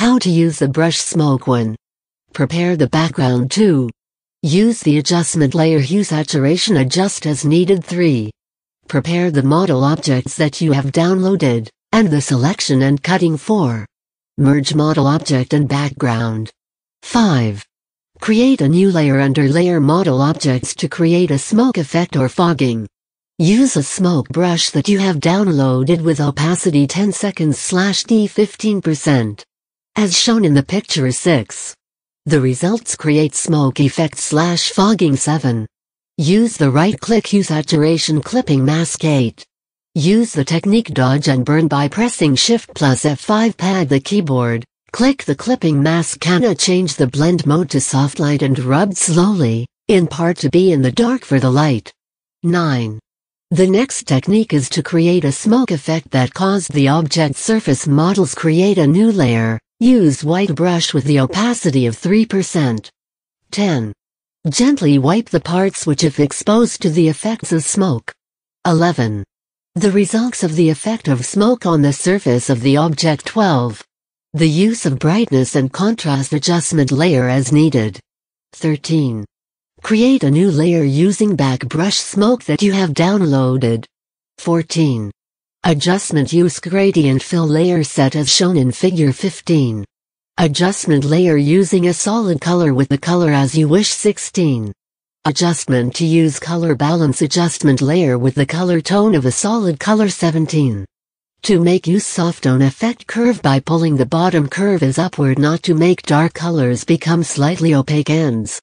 How to use the brush smoke 1. Prepare the background 2. Use the adjustment layer hue saturation adjust as needed 3. Prepare the model objects that you have downloaded, and the selection and cutting 4. Merge model object and background. 5. Create a new layer under layer model objects to create a smoke effect or fogging. Use a smoke brush that you have downloaded with opacity 10 seconds slash D 15%. As shown in the picture 6. The results create smoke effect slash fogging 7. Use the right-click hue saturation clipping mask 8. Use the technique dodge and burn by pressing Shift plus F5 pad the keyboard. Click the clipping mask can change the blend mode to soft light and rub slowly, in part to be in the dark for the light. 9. The next technique is to create a smoke effect that caused the object surface models create a new layer. Use white brush with the opacity of 3%. 10. Gently wipe the parts which if exposed to the effects of smoke. 11. The results of the effect of smoke on the surface of the object 12. The use of brightness and contrast adjustment layer as needed. 13. Create a new layer using back brush smoke that you have downloaded. 14. Adjustment use gradient fill layer set as shown in figure 15. Adjustment layer using a solid color with the color as you wish 16. Adjustment to use color balance adjustment layer with the color tone of a solid color 17. To make use soft tone effect curve by pulling the bottom curve as upward not to make dark colors become slightly opaque ends.